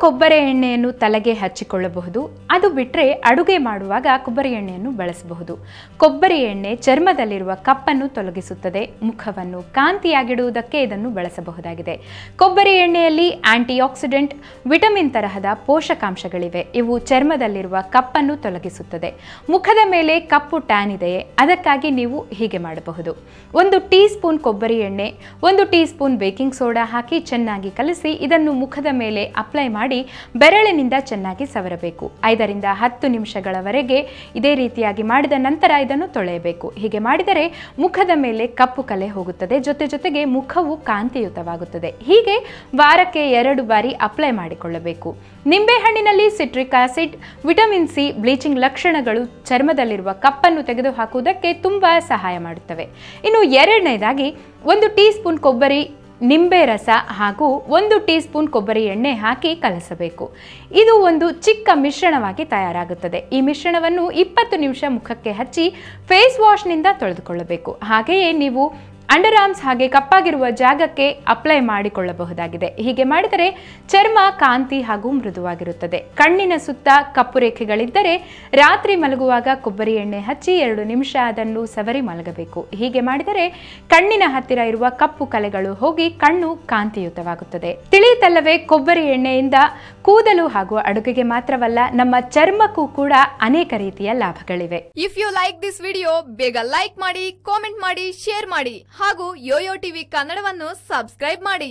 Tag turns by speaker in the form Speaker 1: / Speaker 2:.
Speaker 1: ಕೊಬ್ಬರಿ ಎಣ್ಣೆಯನ್ನು ತಲೆಗೆ ಹಚ್ಚಿಕೊಳ್ಳಬಹುದು. ಅದು ಬಿಟ್ಟರೆ ಅಡುಗೆ ಮಾಡುವಾಗ ಕೊಬ್ಬರಿ ಎಣ್ಣೆಯನ್ನು ಬಳಸಬಹುದು. ಕೊಬ್ಬರಿ ಎಣ್ಣೆ ಚರ್ಮದಲ್ಲಿರುವ ಕಪ್ಪನ್ನು ತೊಲಗಿಸುತ್ತದೆ. ಮುಖವನ್ನು ಕಾಂತಿಯಾಗಿಡುವುದಕ್ಕೆ ಇದನ್ನು ಬಳಸಬಹುದಾಗಿದೆ. ಕೊಬ್ಬರಿ ಎಣ್ಣೆಯಲ್ಲಿ ಆಂಟಿಆಕ್ಸಿಡೆಂಟ್, ವಿಟಮಿನ್ ತರಹದ ಪೋಷಕಾಂಶಗಳಿವೆ. ಇವು ಚರ್ಮದಲ್ಲಿರುವ ಕಪ್ಪನ್ನು ತೊಲಗಿಸುತ್ತದೆ. ಮುಖದ ಮೇಲೆ ಕಪ್ಪು ಟ್ಯಾನ್ ಇದೆಯೇ? ಅದಕ್ಕಾಗಿ ನೀವು ಹೀಗೆ ಮಾಡಬಹುದು. ಒಂದು ಟೀ ಸ್ಪೂನ್ ಕೊಬ್ಬರಿ ಎಣ್ಣೆ, ಒಂದು ಟೀ ಸ್ಪೂನ್ ಬೇಕಿಂಗ್ ಸೋಡಾ ಹಾಕಿ ಚೆನ್ನಾಗಿ ಕಲಸಿ ಇದನ್ನು ಮುಖದ ಮೇಲೆ ಅಪ್ಲೈ ಮಾಡಿ ಬೆರಳಿನಿಂದ ಚೆನ್ನಾಗಿ ಸವರಬೇಕು. ಐದರಿಂದ ಹತ್ತು ನಿಮಿಷಗಳವರೆಗೆ ಇದೇ ರೀತಿಯಾಗಿ ಮಾಡಿದ ನಂತರ ಇದನ್ನು ತೊಳೆಯಬೇಕು. ಹೀಗೆ ಮಾಡಿದರೆ ಮುಖದ ಮೇಲೆ ಕಪ್ಪು ಕಲೆ ಹೋಗುತ್ತದೆ. ಜೊತೆ ಜೊತೆಗೆ ಮುಖವು ಕಾಂತಿಯುತವಾಗುತ್ತದೆ. ಹೀಗೆ ವಾರಕ್ಕೆ ಎರಡು ಬಾರಿ ಅಪ್ಲೈ ಮಾಡಿಕೊಳ್ಳಬೇಕು. ನಿಂಬೆಹಣ್ಣಿನಲ್ಲಿ citric acid, vitamin C, bleaching ಲಕ್ಷಣಗಳು ಚರ್ಮದಲ್ಲಿರುವ ಕಪ್ಪನ್ನು ತೆಗೆದುಹಾಕುವುದಕ್ಕೆ ತುಂಬ ಸಹಾಯ ಮಾಡುತ್ತವೆ. ಇನ್ನು ಎರಡನೇದಾಗಿ ಒಂದು ಟೀ ಸ್ಪೂನ್ ಕೊಬ್ಬರಿ ನಿಂಬೆ ರಸ ಹಾಗೂ ಒಂದು ಟೀ ಸ್ಪೂನ್ ಕೊಬ್ಬರಿ ಎಣ್ಣೆ ಹಾಕಿ ಕಲಸಬೇಕು. ಇದು ಒಂದು ಚಿಕ್ಕ ಮಿಶ್ರಣವಾಗಿ ತಯಾರಾಗುತ್ತದೆ. ಈ ಮಿಶ್ರಣವನ್ನು ಇಪ್ಪತ್ತು ನಿಮಿಷ ಮುಖಕ್ಕೆ ಹಚ್ಚಿ ಫೇಸ್ ವಾಶ್ನಿಂದ ತೊಳೆದುಕೊಳ್ಳಬೇಕು. ಹಾಗೆಯೇ ನೀವು ಅಂಡರ್ ಆರ್ಮ್ಸ್ ಹಾಗೆ ಕಪ್ಪಾಗಿರುವ ಜಾಗಕ್ಕೆ ಅಪ್ಲೈ ಮಾಡಿಕೊಳ್ಳಬಹುದಾಗಿದೆ. ಹೀಗೆ ಮಾಡಿದರೆ ಚರ್ಮ, ಕಾಂತಿ ಹಾಗೂ ಮೃದುವಾಗಿರುತ್ತದೆ. ಕಣ್ಣಿನ ಸುತ್ತ ಕಪ್ಪು ರೇಖೆಗಳಿದ್ದರೆ ರಾತ್ರಿ ಮಲಗುವಾಗ ಕೊಬ್ಬರಿ ಎಣ್ಣೆ ಹಚ್ಚಿ ಎರಡು ನಿಮಿಷ ಅದನ್ನು ಸವರಿ ಮಲಗಬೇಕು. ಹೀಗೆ ಮಾಡಿದರೆ ಕಣ್ಣಿನ ಹತ್ತಿರ ಇರುವ ಕಪ್ಪು ಕಲೆಗಳು ಹೋಗಿ ಕಣ್ಣು ಕಾಂತಿಯುತವಾಗುತ್ತದೆ. ತಿಳಿಯಿತಲ್ಲವೇ, ಕೊಬ್ಬರಿ ಎಣ್ಣೆಯಿಂದ ಕೂದಲು ಹಾಗೂ ಅಡುಗೆಗೆ ಮಾತ್ರವಲ್ಲ, ನಮ್ಮ ಚರ್ಮಕ್ಕೂ ಕೂಡ ಅನೇಕ ರೀತಿಯ ಲಾಭಗಳಿವೆ.
Speaker 2: If you like this video ಬೇಗ ಲೈಕ್ ಮಾಡಿ ಕಾಮೆಂಟ್ ಮಾಡಿ ಶೇರ್ ಮಾಡಿ ಹಾಗೂ ಯೋಯೋ ಟಿವಿ ಕನ್ನಡವನ್ನು ಸಬ್ಸ್ಕ್ರೈಬ್ ಮಾಡಿ.